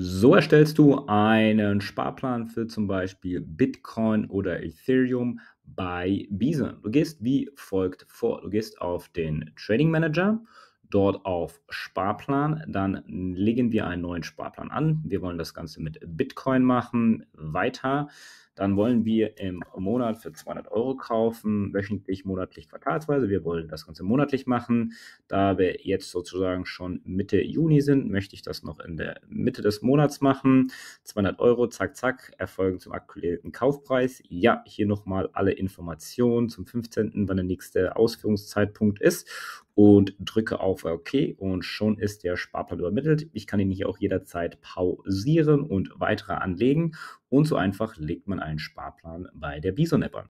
So erstellst du einen Sparplan für zum Beispiel Bitcoin oder Ethereum bei Bison. Du gehst wie folgt vor. Du gehst auf den Trading Manager, dort auf Sparplan, dann legen wir einen neuen Sparplan an. Wir wollen das Ganze mit Bitcoin machen. Weiter. Dann wollen wir im Monat für 200 Euro kaufen, wöchentlich, monatlich, quartalsweise. Wir wollen das Ganze monatlich machen. Da wir jetzt sozusagen schon Mitte Juni sind, möchte ich das noch in der Mitte des Monats machen. 200 Euro, zack, zack, erfolgen zum aktuellen Kaufpreis. Ja, hier nochmal alle Informationen zum 15., wann der nächste Ausführungszeitpunkt ist und drücke auf OK und schon ist der Sparplan übermittelt. Ich kann ihn hier auch jederzeit pausieren und weitere anlegen und so einfach legt man einen Sparplan bei der Bison App an.